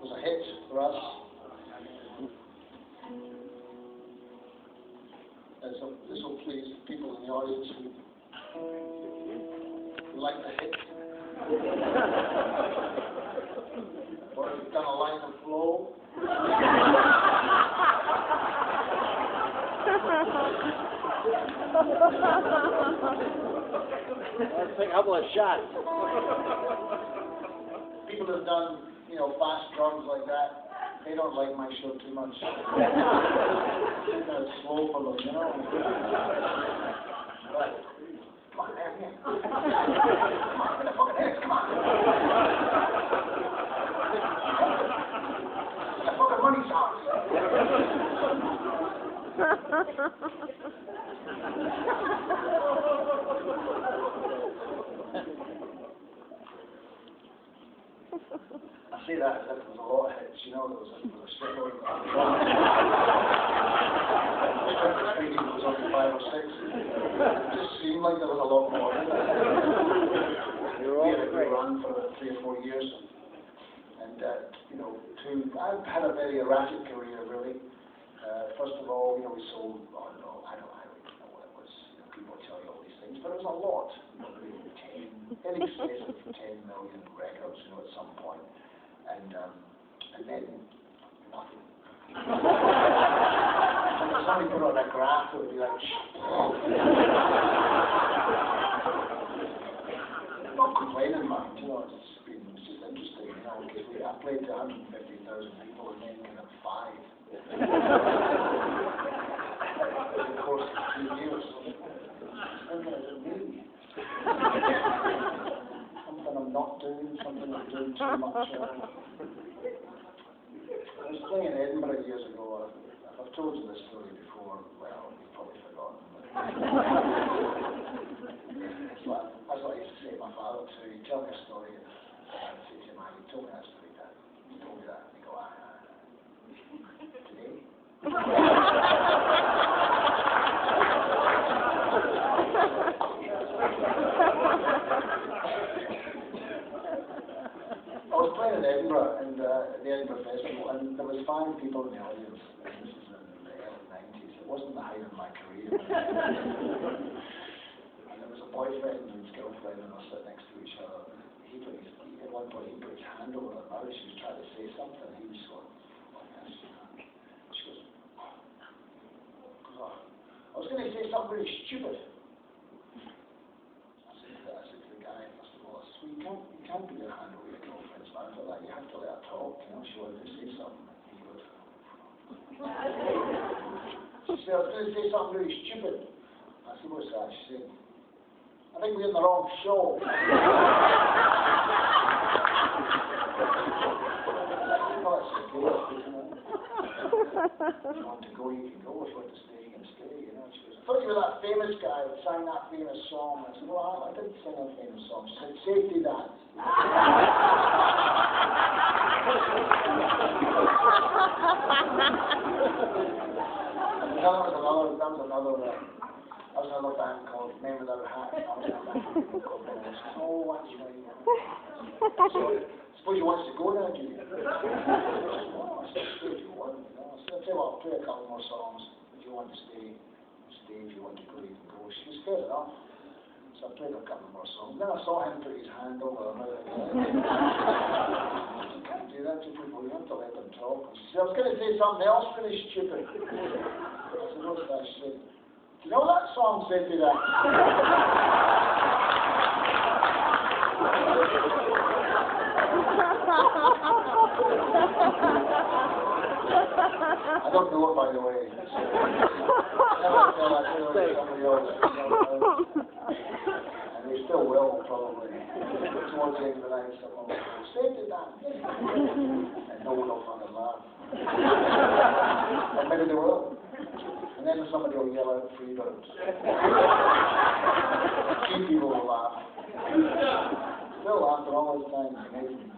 was a hit for us. And so this will please people in the audience who, like the hit. or if you've done a line of flow. Let's take a couple of shots. People who've done, you know, fast drugs like that, they don't like my show too much. it's kind of slow for them, you know. But, come on, man, man. Come on, get the fucking heads, come on. The fucking money songs. I say that as if there was a lot of hits, you know, there was a, there was a there was only five or six. It just seemed like there was a lot more. You're We had a good run for about three or four years. And, uh, you know, two, I've had a very erratic career, really. Uh, first of all, you know, we sold, I don't know, I don't, I don't know what it was. You know, people tell you all these things, but it was a lot. You know, maybe 10, in excess of 10 million records, you know, at some. And, um, and then nothing. If somebody put on a graph, it would be like, not complaining, mind, you know, it's just been, it's just interesting, you know, because we, I played to 150,000 people and then kind of five. in the course of two years. Something I didn't do. Something I'm not doing, something I'm doing too much of. I was playing in Edinburgh years ago. I've, I've told you this story before. Well, you've probably forgotten. That's what I used to say to my father too. He'd tell me a story, and I'd say to him, "Ah, you told me that story, Dad. You told me that." And he'd go, ah, ah, ah. today? I was in Edinburgh, and uh, the Edinburgh Festival, and there was five people in the audience. And this is in the early nineties. It wasn't the height of my career. and there was a boyfriend and his girlfriend, and were sitting next to each other. He put his, he, at one point, he put his hand over her mouth. She was trying to say something. He was going, oh, yes. She goes, oh. I was going to say something really stupid. I said to the, I said to the guy, first of all, well, you can't, you can't put your hand over mouth like that. You have to let her talk. You know, she wanted to say something. She said, I was going to say something really stupid. I said, what's that? She said, I think we're in the wrong show. it's okay. You. If you want to go, you can go. If you want to stay, you can stay. You know. She goes, I thought you were that famous guy that sang that famous song. I said, well, I, I didn't sing a famous song. She said, Safety Dance. And that was another, that was another, uh, that was another band called Men Without Hats. That was another band called Men Without Hats. Oh, what's your name? So, suppose you want to go now, do you? I said, if you want, you know. I said, I'll tell you what, I'll play a couple more songs. If you want to stay, stay. If you want to go, you can go. She was fair enough. So I played a couple more songs. Then I saw him put his hand over her mouth. You can't do that to people. You have to let them talk. She said, I was going to say something else really stupid. I said, what's that? She said, you know that song said to that? I don't know it, by the way. And they still will, probably. Towards the end of the night, someone will say to that. And no one will fucking laugh. And maybe they will. Then somebody will yell out. A few people will laugh. Still laughing all this time. It's amazing.